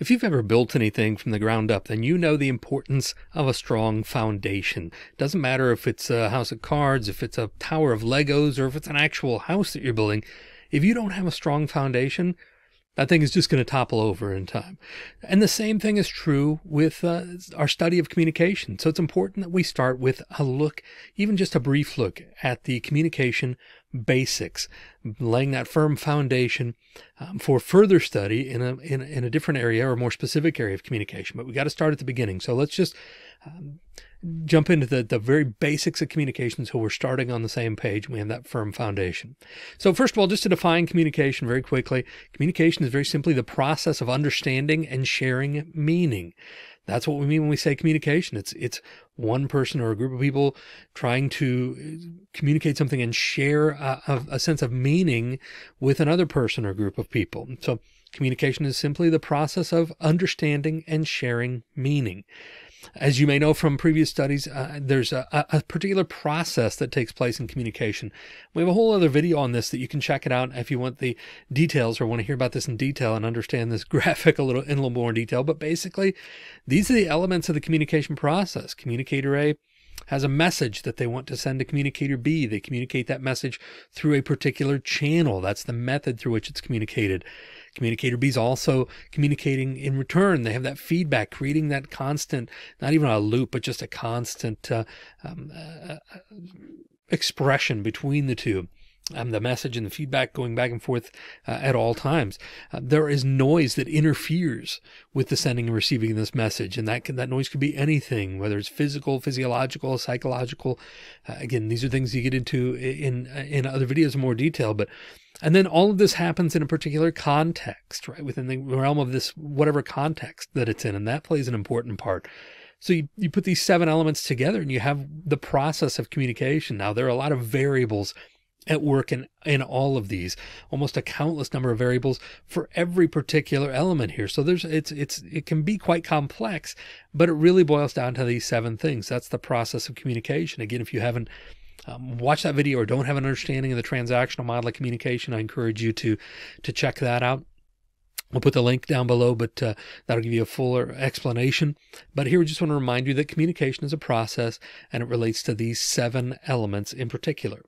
If you've ever built anything from the ground up, then you know the importance of a strong foundation. Doesn't matter if it's a house of cards, if it's a tower of Legos, or if it's an actual house that you're building. If you don't have a strong foundation, that thing is just going to topple over in time. And the same thing is true with uh, our study of communication. So it's important that we start with a look, even just a brief look at the communication basics, laying that firm foundation um, for further study in a, in, in a different area or more specific area of communication. But we got to start at the beginning. So let's just um, jump into the, the very basics of communication so we're starting on the same page. We have that firm foundation. So first of all, just to define communication very quickly, communication is very simply the process of understanding and sharing meaning. That's what we mean when we say communication. It's it's one person or a group of people trying to uh, communicate something and share a, a, a sense of meaning with another person or group of people. So communication is simply the process of understanding and sharing meaning. As you may know from previous studies, uh, there's a, a, particular process that takes place in communication. We have a whole other video on this that you can check it out if you want the details or want to hear about this in detail and understand this graphic a little in a little more detail. But basically, these are the elements of the communication process. Communicator A has a message that they want to send to communicator B. They communicate that message through a particular channel. That's the method through which it's communicated. Communicator B is also communicating in return. They have that feedback, creating that constant, not even a loop, but just a constant uh, um, uh, uh expression between the two. Um, the message and the feedback going back and forth uh, at all times. Uh, there is noise that interferes with the sending and receiving this message, and that can, that noise could be anything, whether it's physical, physiological, psychological. Uh, again, these are things you get into in in other videos in more detail, but and then all of this happens in a particular context, right? Within the realm of this, whatever context that it's in. And that plays an important part. So you, you put these seven elements together and you have the process of communication. Now, there are a lot of variables at work in, in all of these, almost a countless number of variables for every particular element here. So there's, it's, it's, it can be quite complex, but it really boils down to these seven things. That's the process of communication. Again, if you haven't um, watch that video or don't have an understanding of the transactional model of communication, I encourage you to to check that out. We'll put the link down below, but uh, that'll give you a fuller explanation. But here we just want to remind you that communication is a process and it relates to these seven elements in particular.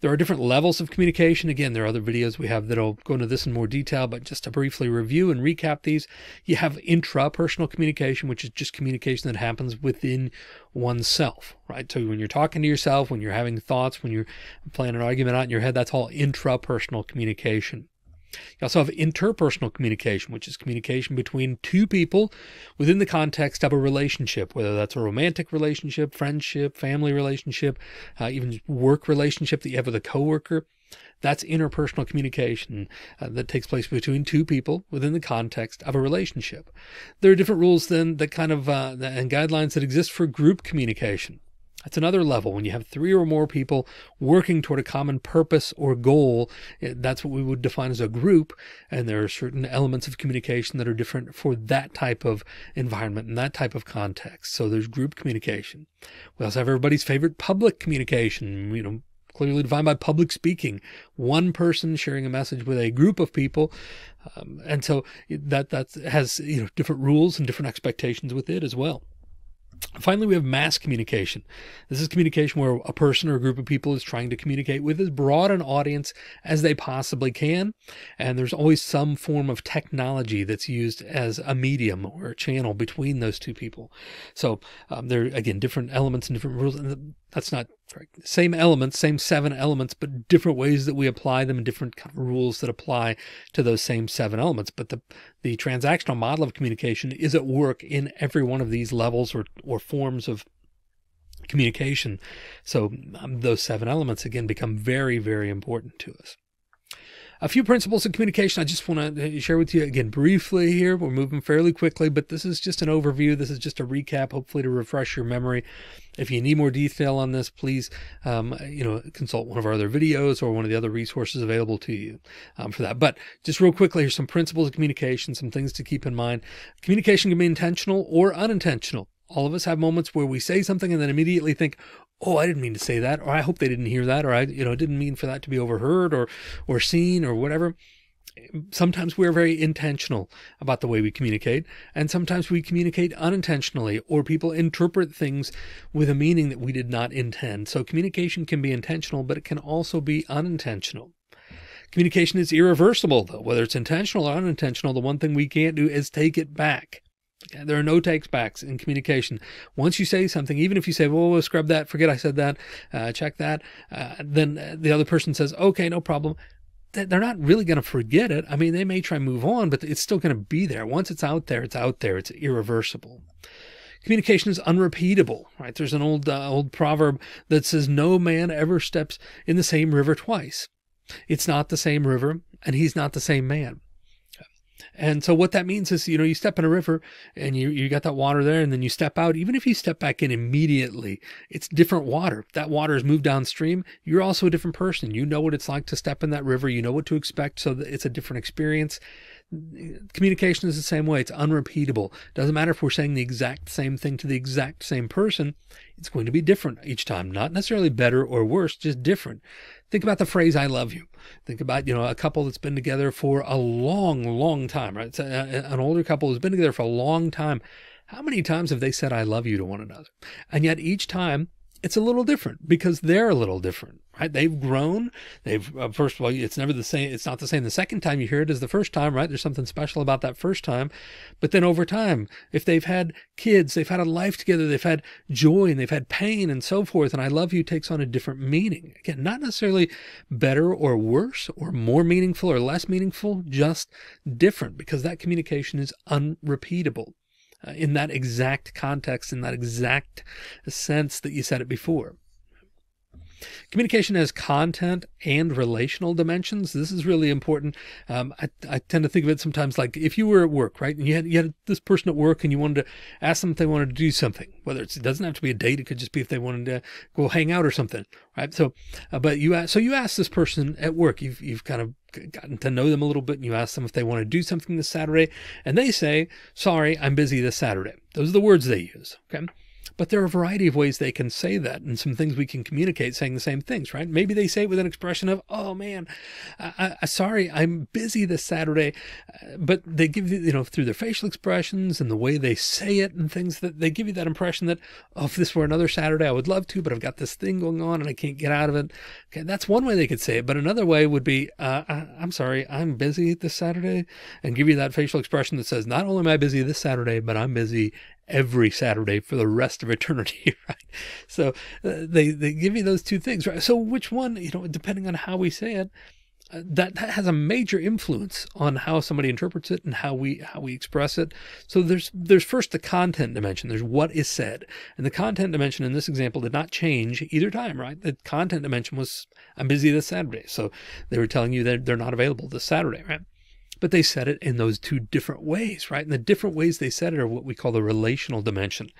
There are different levels of communication. Again, there are other videos we have that'll go into this in more detail, but just to briefly review and recap these, you have intrapersonal communication, which is just communication that happens within oneself, right? So when you're talking to yourself, when you're having thoughts, when you're playing an argument out in your head, that's all intrapersonal communication. You also have interpersonal communication, which is communication between two people within the context of a relationship, whether that's a romantic relationship, friendship, family relationship, uh, even work relationship that you have with a coworker. That's interpersonal communication uh, that takes place between two people within the context of a relationship. There are different rules then that kind of uh, and guidelines that exist for group communication. That's another level. When you have three or more people working toward a common purpose or goal, eh, that's what we would define as a group. And there are certain elements of communication that are different for that type of environment and that type of context. So there's group communication. We also have everybody's favorite public communication, you know, clearly defined by public speaking, one person sharing a message with a group of people. Um, and so that, that has, you know, different rules and different expectations with it as well. Finally, we have mass communication. This is communication where a person or a group of people is trying to communicate with as broad an audience as they possibly can. And there's always some form of technology that's used as a medium or a channel between those two people. So um, there are, again, different elements and different rules. And that's not correct. same elements, same seven elements, but different ways that we apply them and different kind of rules that apply to those same seven elements. But the, the transactional model of communication is at work in every one of these levels or, or forms of communication. So um, those seven elements again become very, very important to us. A few principles of communication I just want to share with you again briefly here. We're moving fairly quickly, but this is just an overview. This is just a recap, hopefully to refresh your memory. If you need more detail on this, please, um, you know, consult one of our other videos or one of the other resources available to you um, for that. But just real quickly, here's some principles of communication, some things to keep in mind. Communication can be intentional or unintentional. All of us have moments where we say something and then immediately think, oh, I didn't mean to say that, or I hope they didn't hear that, or I, you know, didn't mean for that to be overheard or, or seen or whatever. sometimes we're very intentional about the way we communicate, and sometimes we communicate unintentionally, or people interpret things with a meaning that we did not intend. So communication can be intentional, but it can also be unintentional. Communication is irreversible, though, whether it's intentional or unintentional. The one thing we can't do is take it back. There are no takes backs in communication. Once you say something, even if you say, well, we'll scrub that, forget I said that, uh, check that, uh, then the other person says, okay, no problem. They're not really going to forget it. I mean, they may try and move on, but it's still going to be there. Once it's out there, it's out there. It's irreversible. Communication is unrepeatable, right? There's an old, uh, old proverb that says, no man ever steps in the same river twice. It's not the same river and he's not the same man. And so what that means is, you know, you step in a river and you, you got that water there and then you step out. Even if you step back in immediately, it's different water. That water has moved downstream. You're also a different person. You know what it's like to step in that river. You know what to expect. So it's a different experience. Communication is the same way. It's unrepeatable. Doesn't matter if we're saying the exact same thing to the exact same person. It's going to be different each time. Not necessarily better or worse, just different. Think about the phrase, I love you. Think about, you know, a couple that's been together for a long, long time, right? It's a, uh, uh, an older couple who's been together for a long time. How many times have they said, I love you to one another? And yet each time it's a little different because they're a little different, right? They've grown. They've, uh, first of all, it's never the same. It's not the same the second time you hear it as the first time, right? There's something special about that first time. But then over time, if they've had kids, they've had a life together, they've had joy and they've had pain and so forth. And I love you takes on a different meaning. Again, not necessarily better or worse or more meaningful or less meaningful, just different because that communication is unrepeatable Uh, in that exact context, in that exact sense that you said it before. Communication has content and relational dimensions. This is really important. Um, I, I, tend to think of it sometimes like if you were at work, right? And you had, you had this person at work and you wanted to ask them if they wanted to do something, whether it doesn't have to be a date. It could just be if they wanted to go hang out or something, right? So, uh, but you, ask, so you ask this person at work, you've, you've kind of gotten to know them a little bit and you ask them if they want to do something this Saturday and they say, sorry, I'm busy this Saturday. Those are the words they use. Okay. But there are a variety of ways they can say that and some things we can communicate saying the same things, right? Maybe they say it with an expression of, oh man, I, I, sorry, I'm busy this Saturday. Uh, but they give you, you know, through their facial expressions and the way they say it and things that they give you that impression that, oh, if this were another Saturday, I would love to, but I've got this thing going on and I can't get out of it. Okay. That's one way they could say it. But another way would be, uh, I, I'm sorry, I'm busy this Saturday and give you that facial expression that says, not only am I busy this Saturday, but I'm busy every Saturday for the rest of eternity, right? So uh, they they give you those two things, right? So which one, you know, depending on how we say it, uh, that, that has a major influence on how somebody interprets it and how we how we express it. So there's there's first the content dimension. There's what is said, and the content dimension in this example did not change either time, right? The content dimension was I'm busy this Saturday, so they were telling you that they're not available this Saturday, right? But they said it in those two different ways, right? And the different ways they said it are what we call the relational dimension.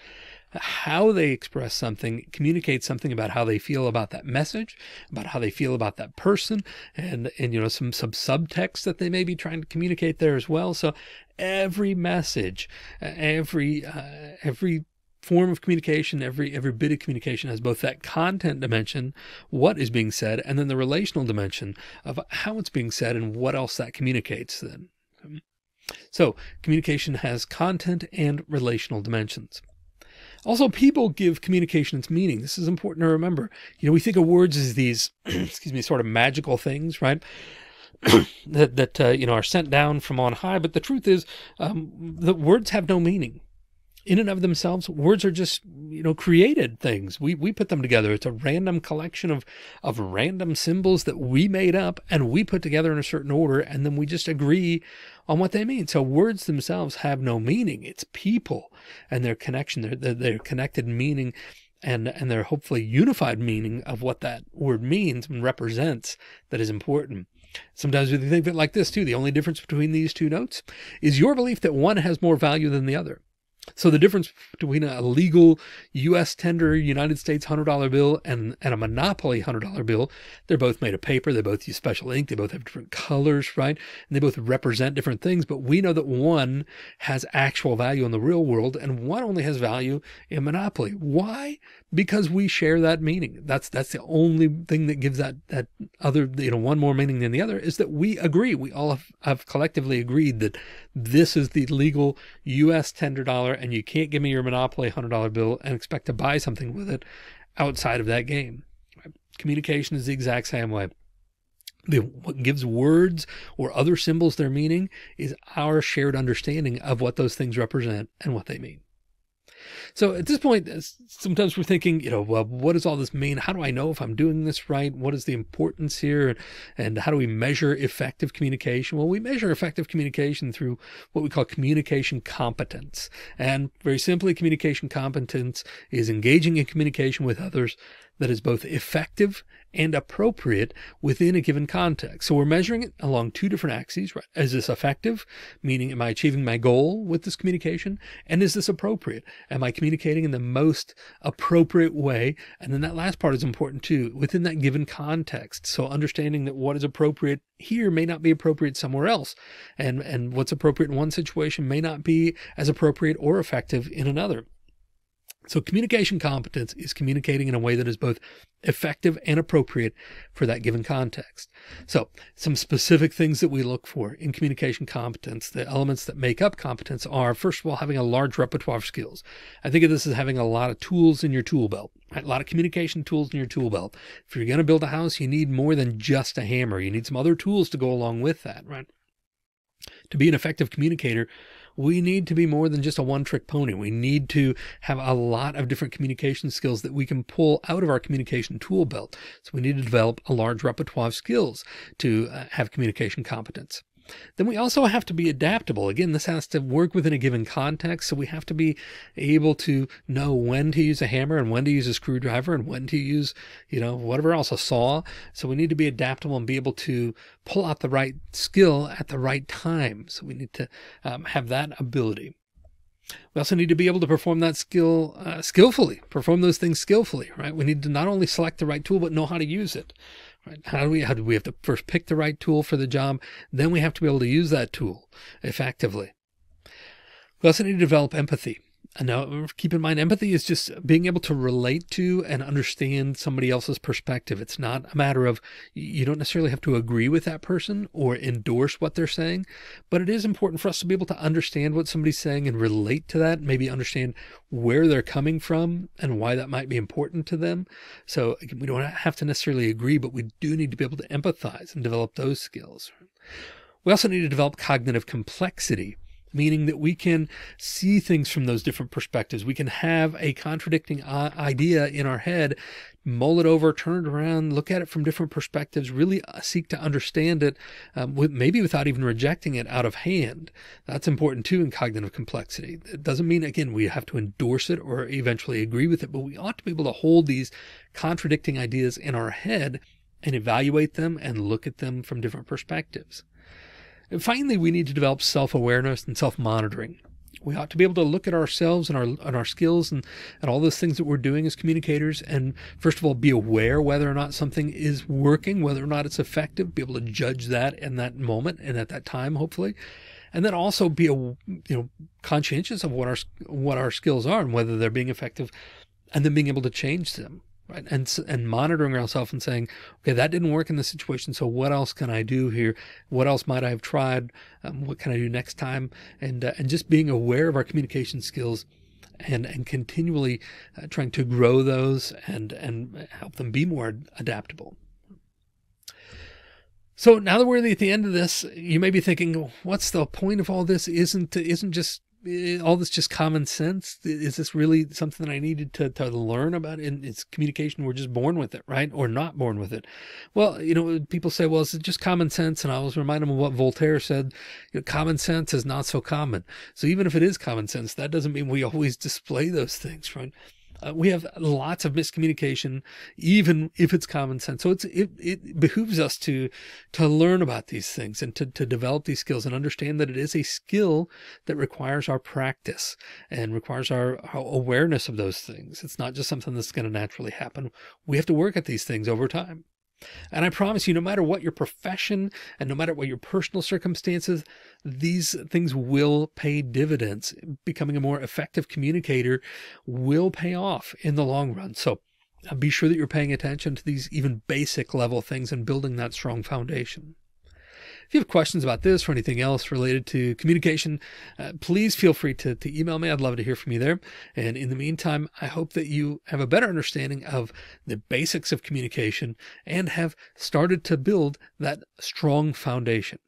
How they express something communicates something about how they feel about that message, about how they feel about that person, and and you know some some subtext that they may be trying to communicate there as well. So every message, every uh, every form of communication, every every bit of communication has both that content dimension, what is being said, and then the relational dimension of how it's being said and what else that communicates then. So communication has content and relational dimensions. Also, people give communication its meaning. This is important to remember. You know, we think of words as these, excuse me, sort of magical things, right? that that uh, you know are sent down from on high. But the truth is, um, the words have no meaning in and of themselves, words are just, you know, created things. We, we put them together. It's a random collection of, of random symbols that we made up and we put together in a certain order. And then we just agree on what they mean. So words themselves have no meaning. It's people and their connection, their, their connected meaning and, and their hopefully unified meaning of what that word means and represents that is important. Sometimes we think of it like this too. The only difference between these two notes is your belief that one has more value than the other. So the difference between a legal U.S. tender United States $100 bill and, and a monopoly $100 bill, they're both made of paper. They both use special ink. They both have different colors, right? And they both represent different things. But we know that one has actual value in the real world and one only has value in monopoly. Why? Because we share that meaning. That's that's the only thing that gives that that other you know one more meaning than the other is that we agree. We all have, have collectively agreed that this is the legal U.S. tender dollar and you can't give me your Monopoly $100 bill and expect to buy something with it outside of that game. Communication is the exact same way. The, what gives words or other symbols their meaning is our shared understanding of what those things represent and what they mean. So at this point, uh, sometimes we're thinking, you know, well, what does all this mean? How do I know if I'm doing this right? What is the importance here? And how do we measure effective communication? Well, we measure effective communication through what we call communication competence. And very simply, communication competence is engaging in communication with others that is both effective and appropriate within a given context. So we're measuring it along two different axes, right? Is this effective? Meaning, am I achieving my goal with this communication? And is this appropriate? Am I communicating in the most appropriate way? And then that last part is important too, within that given context. So understanding that what is appropriate here may not be appropriate somewhere else. And, and what's appropriate in one situation may not be as appropriate or effective in another. So communication competence is communicating in a way that is both effective and appropriate for that given context. So some specific things that we look for in communication competence, the elements that make up competence are, first of all, having a large repertoire of skills. I think of this as having a lot of tools in your tool belt, right? a lot of communication tools in your tool belt. If you're going to build a house, you need more than just a hammer. You need some other tools to go along with that, right? To be an effective communicator, we need to be more than just a one trick pony. We need to have a lot of different communication skills that we can pull out of our communication tool belt. So we need to develop a large repertoire of skills to uh, have communication competence. Then we also have to be adaptable. Again, this has to work within a given context. So we have to be able to know when to use a hammer and when to use a screwdriver and when to use, you know, whatever else, a saw. So we need to be adaptable and be able to pull out the right skill at the right time. So we need to um, have that ability. We also need to be able to perform that skill uh, skillfully, perform those things skillfully, right? We need to not only select the right tool, but know how to use it. Right? How do we, how do we have to first pick the right tool for the job? Then we have to be able to use that tool effectively. We also need to develop empathy. Now keep in mind, empathy is just being able to relate to and understand somebody else's perspective. It's not a matter of you don't necessarily have to agree with that person or endorse what they're saying, but it is important for us to be able to understand what somebody's saying and relate to that, maybe understand where they're coming from and why that might be important to them. So we don't have to necessarily agree, but we do need to be able to empathize and develop those skills. We also need to develop cognitive complexity meaning that we can see things from those different perspectives. We can have a contradicting idea in our head, mull it over, turn it around, look at it from different perspectives, really uh, seek to understand it, um, with, maybe without even rejecting it out of hand. That's important too in cognitive complexity. It doesn't mean, again, we have to endorse it or eventually agree with it, but we ought to be able to hold these contradicting ideas in our head and evaluate them and look at them from different perspectives. And finally, we need to develop self awareness and self monitoring. We ought to be able to look at ourselves and our and our skills and, and all those things that we're doing as communicators and first of all be aware whether or not something is working, whether or not it's effective, be able to judge that in that moment and at that time, hopefully. And then also be a, you know conscientious of what our what our skills are and whether they're being effective and then being able to change them right and and monitoring ourselves and saying okay that didn't work in this situation so what else can i do here? What else might i have tried? Um, what can i do next time? And uh, and just being aware of our communication skills and and continually uh, trying to grow those and and help them be more adaptable. So now that we're at the end of this, you may be thinking, what's the point of all this? Isn't isn't just Eh, all this just common sense? Is this really something that I needed to, to learn about? In it's communication, we're just born with it, right? Or not born with it. Well, you know, people say, well, it's just common sense. And I always remind them of what Voltaire said, you know, common sense is not so common. So even if it is common sense, that doesn't mean we always display those things, right? Uh, we have lots of miscommunication, even if it's common sense. So it's it, it behooves us to to learn about these things and to, to develop these skills and understand that it is a skill that requires our practice and requires our, our awareness of those things. It's not just something that's going to naturally happen. We have to work at these things over time. And I promise you, no matter what your profession and no matter what your personal circumstances, these things will pay dividends. Becoming a more effective communicator will pay off in the long run. So uh, be sure that you're paying attention to these even basic level things and building that strong foundation. If you have questions about this or anything else related to communication, uh, please feel free to, to email me. I'd love to hear from you there. And in the meantime, I hope that you have a better understanding of the basics of communication and have started to build that strong foundation.